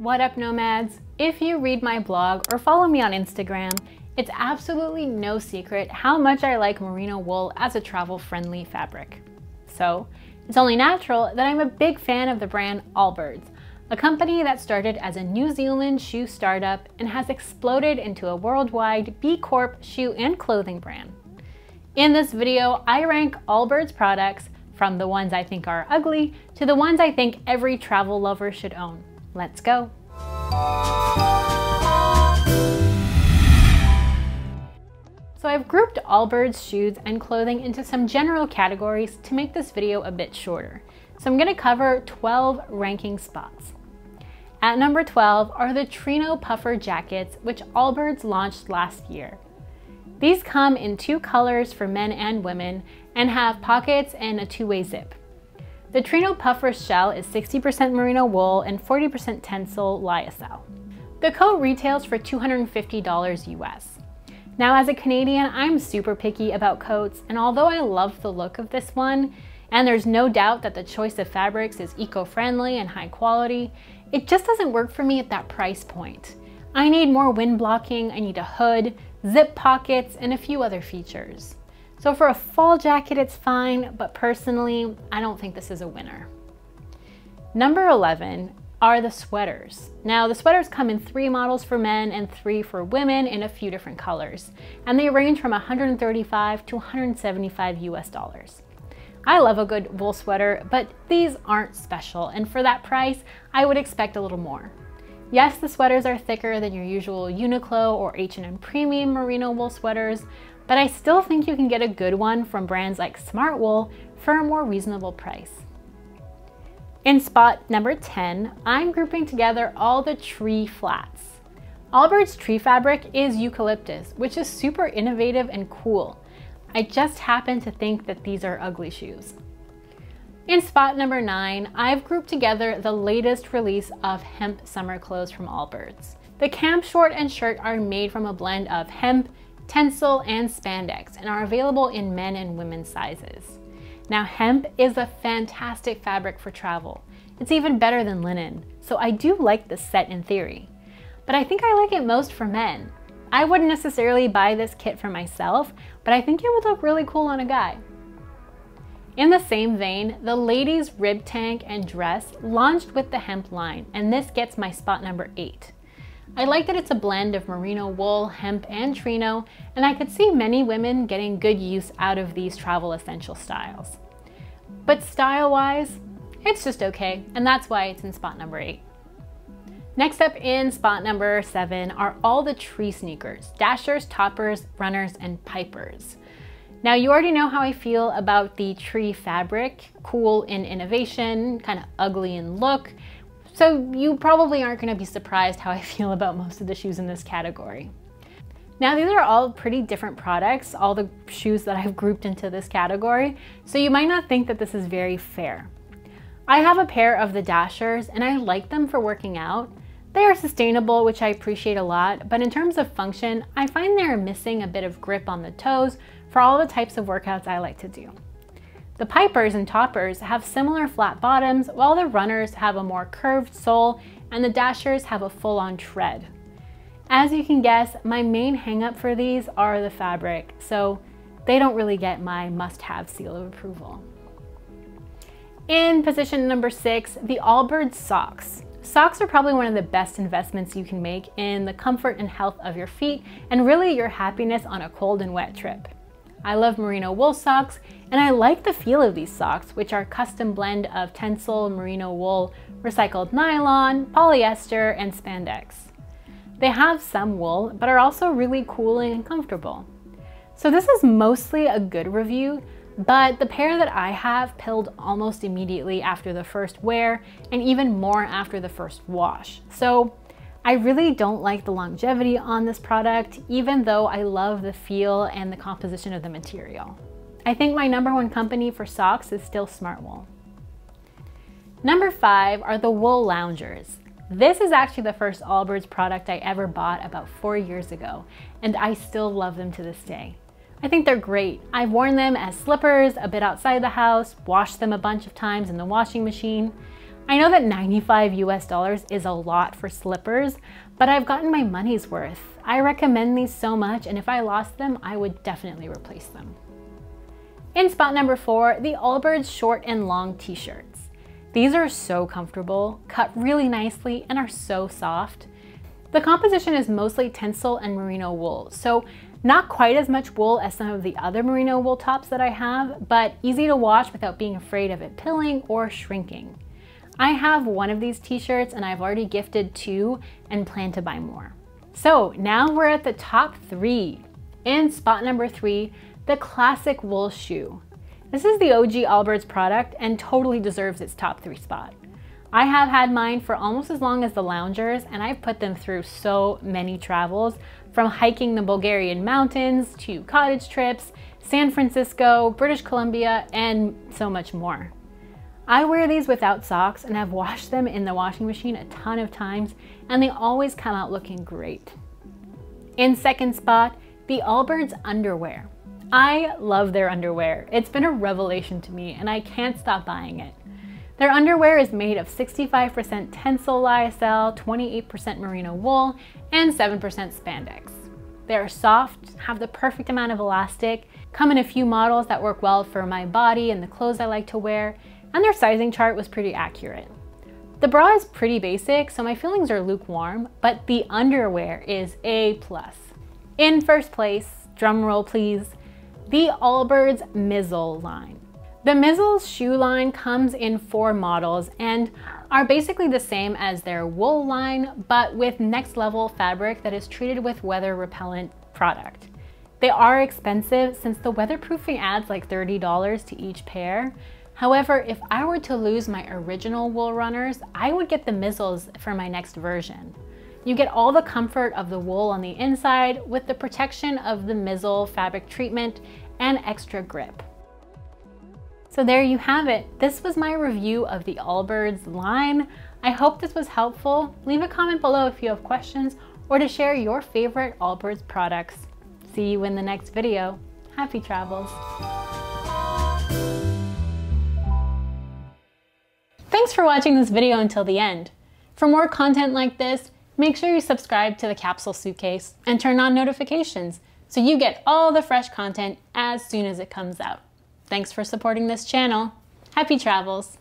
What up nomads? If you read my blog or follow me on Instagram, it's absolutely no secret how much I like merino wool as a travel friendly fabric. So it's only natural that I'm a big fan of the brand Allbirds, a company that started as a New Zealand shoe startup and has exploded into a worldwide B Corp shoe and clothing brand. In this video, I rank Allbirds products from the ones I think are ugly to the ones I think every travel lover should own. Let's go. So I've grouped Allbirds shoes and clothing into some general categories to make this video a bit shorter. So I'm gonna cover 12 ranking spots. At number 12 are the Trino Puffer jackets, which Allbirds launched last year. These come in two colors for men and women and have pockets and a two-way zip. The Trino Puffer shell is 60% merino wool and 40% Tencel lyocell. The coat retails for $250 US. Now as a Canadian, I'm super picky about coats, and although I love the look of this one, and there's no doubt that the choice of fabrics is eco-friendly and high quality, it just doesn't work for me at that price point. I need more wind blocking, I need a hood, zip pockets, and a few other features. So for a fall jacket, it's fine, but personally, I don't think this is a winner. Number 11 are the sweaters. Now the sweaters come in three models for men and three for women in a few different colors, and they range from 135 to 175 US dollars. I love a good wool sweater, but these aren't special, and for that price, I would expect a little more. Yes, the sweaters are thicker than your usual Uniqlo or H&M premium merino wool sweaters, but I still think you can get a good one from brands like Smartwool for a more reasonable price. In spot number 10, I'm grouping together all the tree flats. Allbirds tree fabric is eucalyptus, which is super innovative and cool. I just happen to think that these are ugly shoes. In spot number nine, I've grouped together the latest release of hemp summer clothes from Allbirds. The camp short and shirt are made from a blend of hemp, Tencel, and spandex and are available in men and women's sizes. Now hemp is a fantastic fabric for travel. It's even better than linen, so I do like this set in theory. But I think I like it most for men. I wouldn't necessarily buy this kit for myself, but I think it would look really cool on a guy. In the same vein, the ladies rib tank and dress launched with the hemp line, and this gets my spot number eight. I like that it's a blend of merino wool, hemp, and trino, and I could see many women getting good use out of these travel essential styles. But style-wise, it's just okay, and that's why it's in spot number eight. Next up in spot number seven are all the tree sneakers, dashers, toppers, runners, and pipers. Now you already know how I feel about the tree fabric, cool in innovation, kind of ugly in look, so you probably aren't gonna be surprised how I feel about most of the shoes in this category. Now these are all pretty different products, all the shoes that I've grouped into this category, so you might not think that this is very fair. I have a pair of the Dashers and I like them for working out. They are sustainable, which I appreciate a lot, but in terms of function, I find they're missing a bit of grip on the toes, for all the types of workouts I like to do. The pipers and toppers have similar flat bottoms, while the runners have a more curved sole and the dashers have a full-on tread. As you can guess, my main hangup for these are the fabric, so they don't really get my must-have seal of approval. In position number six, the Allbirds socks. Socks are probably one of the best investments you can make in the comfort and health of your feet and really your happiness on a cold and wet trip. I love merino wool socks, and I like the feel of these socks, which are custom blend of Tencel, merino wool, recycled nylon, polyester, and spandex. They have some wool, but are also really cooling and comfortable. So this is mostly a good review, but the pair that I have pilled almost immediately after the first wear, and even more after the first wash. So I really don't like the longevity on this product, even though I love the feel and the composition of the material. I think my number one company for socks is still Smartwool. Number five are the wool loungers. This is actually the first Allbirds product I ever bought about four years ago, and I still love them to this day. I think they're great. I've worn them as slippers, a bit outside the house, washed them a bunch of times in the washing machine. I know that 95 US dollars is a lot for slippers, but I've gotten my money's worth. I recommend these so much, and if I lost them, I would definitely replace them. In spot number four, the Allbirds short and long t-shirts. These are so comfortable, cut really nicely, and are so soft. The composition is mostly Tencel and merino wool, so not quite as much wool as some of the other merino wool tops that I have, but easy to wash without being afraid of it pilling or shrinking. I have one of these t-shirts and I've already gifted two and plan to buy more. So now we're at the top three. In spot number three, the classic wool shoe. This is the OG Allbirds product and totally deserves its top three spot. I have had mine for almost as long as the loungers and I've put them through so many travels from hiking the Bulgarian mountains to cottage trips, San Francisco, British Columbia, and so much more. I wear these without socks and I've washed them in the washing machine a ton of times and they always come out looking great. In second spot, the Allbirds underwear. I love their underwear. It's been a revelation to me and I can't stop buying it. Their underwear is made of 65% Tencel lyocell, 28% merino wool, and 7% spandex. They are soft, have the perfect amount of elastic, come in a few models that work well for my body and the clothes I like to wear, and their sizing chart was pretty accurate. The bra is pretty basic, so my feelings are lukewarm, but the underwear is A+. Plus. In first place, drum roll please, the Allbirds Mizzle line. The Mizzle's shoe line comes in four models and are basically the same as their wool line, but with next level fabric that is treated with weather repellent product. They are expensive since the weatherproofing adds like $30 to each pair. However, if I were to lose my original wool runners, I would get the Mizzles for my next version. You get all the comfort of the wool on the inside with the protection of the Mizzle fabric treatment and extra grip. So there you have it. This was my review of the Allbirds line. I hope this was helpful. Leave a comment below if you have questions or to share your favorite Allbirds products. See you in the next video. Happy travels. Thanks for watching this video until the end. For more content like this, make sure you subscribe to the Capsule Suitcase and turn on notifications so you get all the fresh content as soon as it comes out. Thanks for supporting this channel. Happy travels!